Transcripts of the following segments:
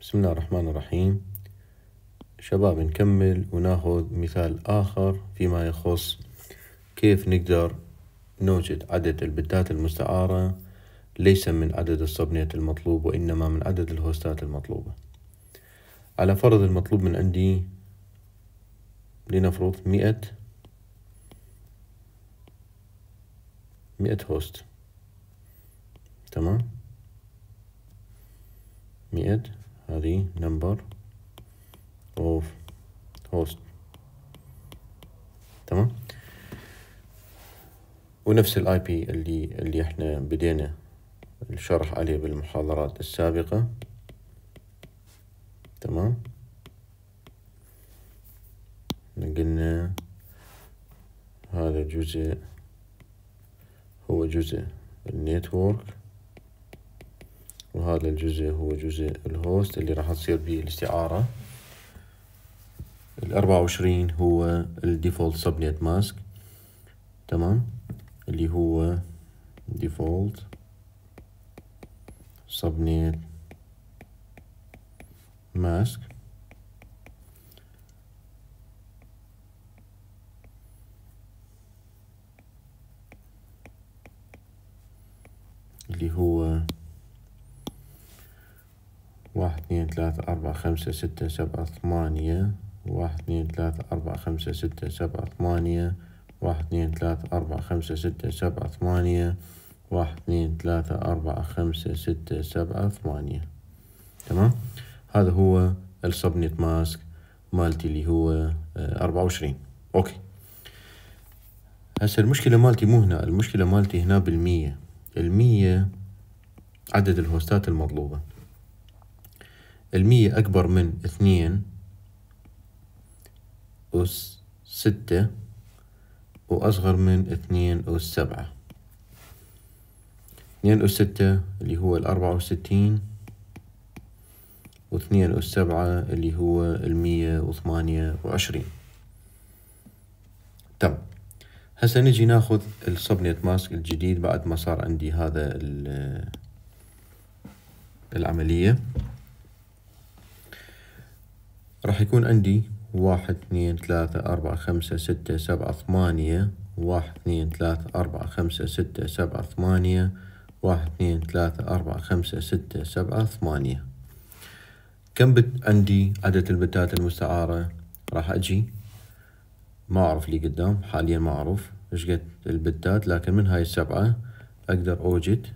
بسم الله الرحمن الرحيم. شباب نكمل وناخذ مثال آخر فيما يخص كيف نقدر نوجد عدد البتات المستعارة. ليس من عدد الصبنية المطلوب وإنما من عدد الهوستات المطلوبة. على فرض المطلوب من عندي لنفرض مئة مئة هوست. تمام؟ مئة. هذه number of host. تمام؟ ونفس الاي بي اللي اللي إحنا بدينا الشرح عليه بالمحاضرات السابقة. تمام؟ قلنا هذا الجزء هو جزء ال network وهذا الجزء هو جزء ال host اللي راح تصير به الاستعارة الأربعة وعشرين هو ال default subnet mask تمام؟ اللي هو default subnet mask اللي هو واحد اثنين ثلاثة أربعة خمسة ستة سبعة ثمانية. واحد اثنين ثلاثة أربعة خمسة ستة سبعة ثمانية. واحد اثنين ثلاثة أربعة خمسة ستة سبعة ثمانية. واحد اثنين ثلاثة أربعة خمسة ستة سبعة ثمانية. تمام؟ هذا هو السبنت ماسك مالتي اللي هو آه، أربعة وعشرين. أوكي. هسه المشكلة مالتي مو هنا المشكلة مالتي هنا بالمية. المية عدد الهوستات المطلوبة. المية أكبر من اثنين أس ستة وأصغر من اثنين أس سبعة. اثنين أس ستة اللي هو الأربعة وستين واثنين أس سبعة اللي هو المية وثمانية وعشرين. تمام هسه نجي ناخذ السبنت ماسك الجديد بعد ما صار عندي هذا العملية. راح يكون عندي واحد اثنين ثلاثة أربعة خمسة ستة سبعة ثمانية. واحد اثنين ثلاثة أربعة خمسة ستة سبعة ثمانية. واحد اثنين ثلاثة أربعة خمسة ستة سبعة ثمانية. كم بت عندي عدد البتات المستعارة؟ راح أجي. ما أعرف لي قدام حاليا ما أعرف إيش قد البتات لكن من هاي السبعة أقدر أوجد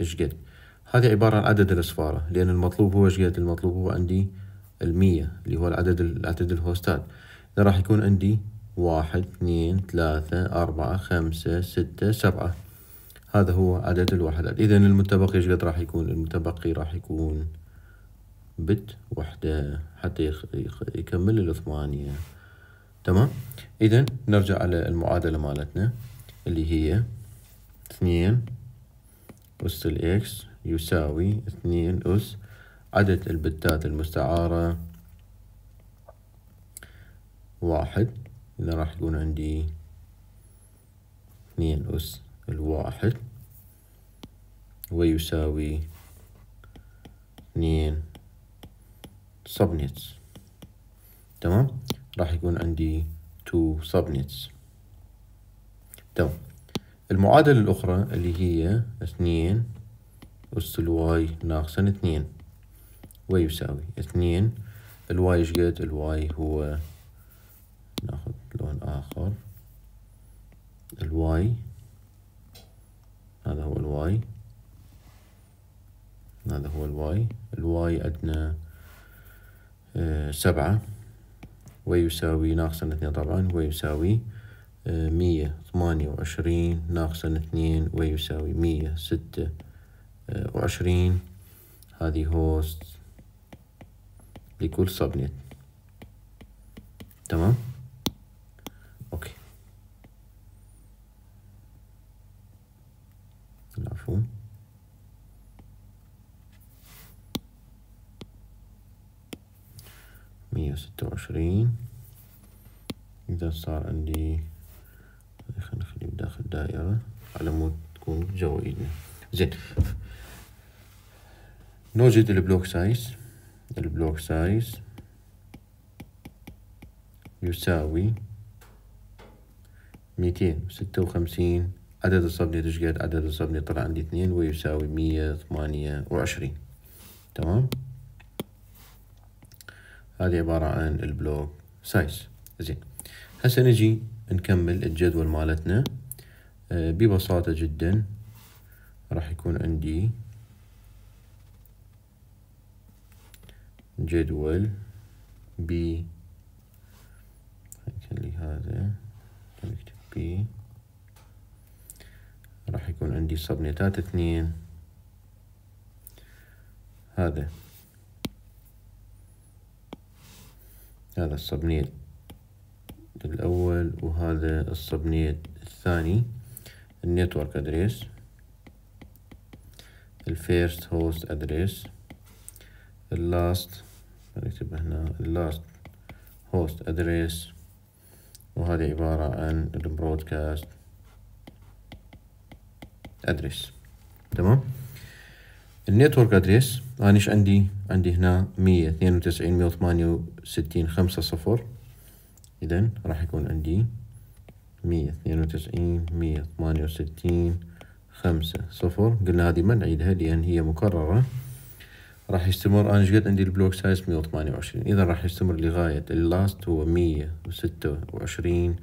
إيش قد. هذه عبارة عن عدد الأصفارة لأن المطلوب هو إيش قد؟ المطلوب هو عندي المية اللي هو العدد عدد الهوستات. إذا راح يكون عندي واحد اثنين ثلاثة أربعة خمسة ستة سبعة. هذا هو عدد الوحدات. إذا المتبقي إيش قد راح يكون؟ المتبقي راح يكون بت وحدة حتى يكمل الثمانية. تمام؟ إذا نرجع على المعادلة مالتنا اللي هي اثنين أس الإكس يساوي اثنين أس عدد البتات المستعارة. واحد إذا راح يكون عندي اثنين أس الواحد. ويساوي اثنين subnets تمام؟ راح يكون عندي two subnets تمام. المعادلة الأخرى اللي هي اثنين أس ال y ناقصا اثنين. ويساوي اثنين. ال y إيش قد ال y هو ناخذ لون آخر. الواي. هذا هو الواي. هذا هو الواي. الواي عندنا آه، سبعة. ويساوي ناقصا اثنين طبعا. ويساوي آه، مية. ثمانية وعشرين ناقصا اثنين. ويساوي مية ستة آه، وعشرين. هذه host لكل subnet تمام؟ okay. العفو. مية ستة وعشرين. إذا صار عندي خلينا نخليه بداخل دائرة على مود تكون جوا إيدنا زين نوجد ال block size ال block size يساوي ميتين وستة وخمسين. عدد ال subnet إيش قد عدد ال subnet طلع عندي اثنين ويساوي مية ثمانية وعشرين. تمام؟ هذه عبارة عن ال block size زين. هسه نجي نكمل الجدول مالتنا. آه، ببساطة جدا راح يكون عندي جدول ب نخلي هذا نكتب ب راح يكون عندي صبنيتات اثنين. هذا. هذا الصبنيت الأول وهذا الصبنيت الثاني. ال network address ال first host address ال last نكتب هنا ال last host address وهذه عبارة عن ال broadcast address تمام؟ ال network address أنا إيش عندي عندي هنا مية اثنين وتسعين مية وثمانية وستين خمسة صفر. اذا راح يكون عندي مية اثنين وتسعين مية ثمانية وستين خمسة صفر. قلنا هذه ما نعيدها لأن هي مكررة. راح يستمر. أنا قد عندي ال block size مية وثمانية وعشرين؟ إذا راح يستمر لغاية ال last هو مية وستة وعشرين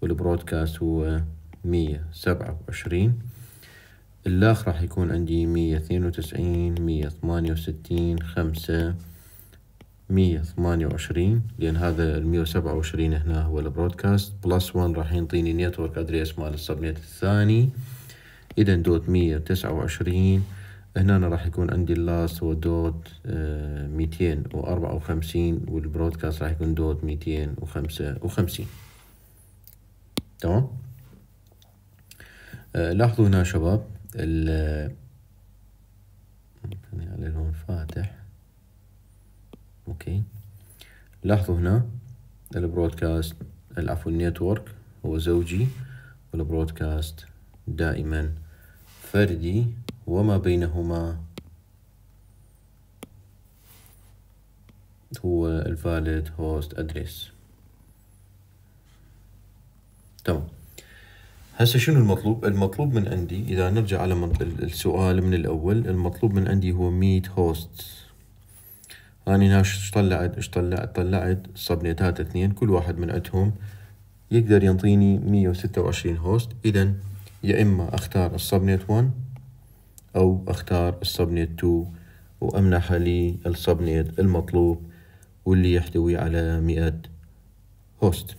وال broadcast هو مية سبعة وعشرين. اللاخ راح يكون عندي مية اثنين وتسعين مية ثمانية وستين خمسة مية ثمانية وعشرين. لأن هذا المية وسبعة وعشرين هنا هو ال broadcast. plus one راح ينطيني network address مال ال subnet الثاني. إذا dot مية وتسعة وعشرين. هنا راح يكون عندي ال last هو dot ميتين وأربعة وخمسين وال broadcast راح يكون dot ميتين وخمسة وخمسين تمام؟ آه، لاحظوا هنا شباب ال على لون فاتح. okay. لاحظوا هنا ال broadcast العفو ال network هو زوجي وال broadcast دائما فردي. وما بينهما. هو ال valid host address. تمام. هسه شنو المطلوب؟ المطلوب من عندي إذا نرجع على السؤال من الأول المطلوب من عندي هو مية host. أنا هنا إيش طلعت إيش طلعت طلعت subnet ات اثنين كل واحد من عندهم يقدر ينطيني مية وستة وعشرين host. إذا يا إما أختار ال subnet 1 أو أختار ال subnet 2 وأمنح لي ال subnet المطلوب واللي يحتوي على مئة host